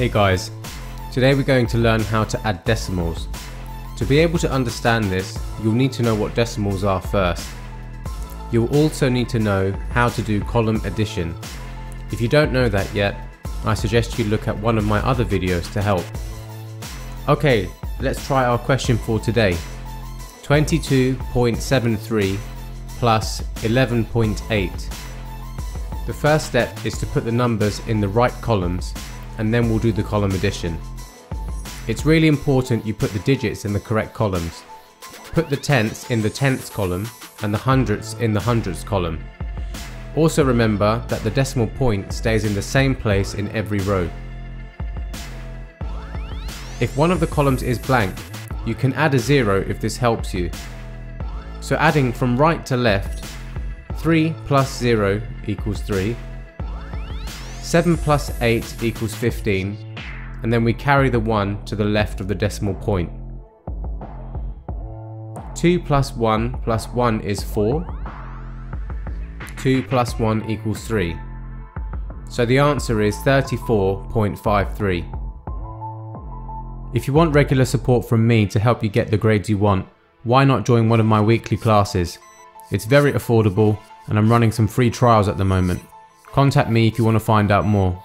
Hey guys, today we're going to learn how to add decimals. To be able to understand this, you'll need to know what decimals are first. You'll also need to know how to do column addition. If you don't know that yet, I suggest you look at one of my other videos to help. Okay, let's try our question for today. 22.73 plus 11.8. The first step is to put the numbers in the right columns and then we'll do the column addition. It's really important you put the digits in the correct columns. Put the tenths in the tenths column and the hundredths in the hundredths column. Also remember that the decimal point stays in the same place in every row. If one of the columns is blank, you can add a zero if this helps you. So adding from right to left, 3 plus 0 equals 3, 7 plus 8 equals 15, and then we carry the 1 to the left of the decimal point. 2 plus 1 plus 1 is 4. 2 plus 1 equals 3. So the answer is 34.53. If you want regular support from me to help you get the grades you want, why not join one of my weekly classes? It's very affordable and I'm running some free trials at the moment. Contact me if you want to find out more.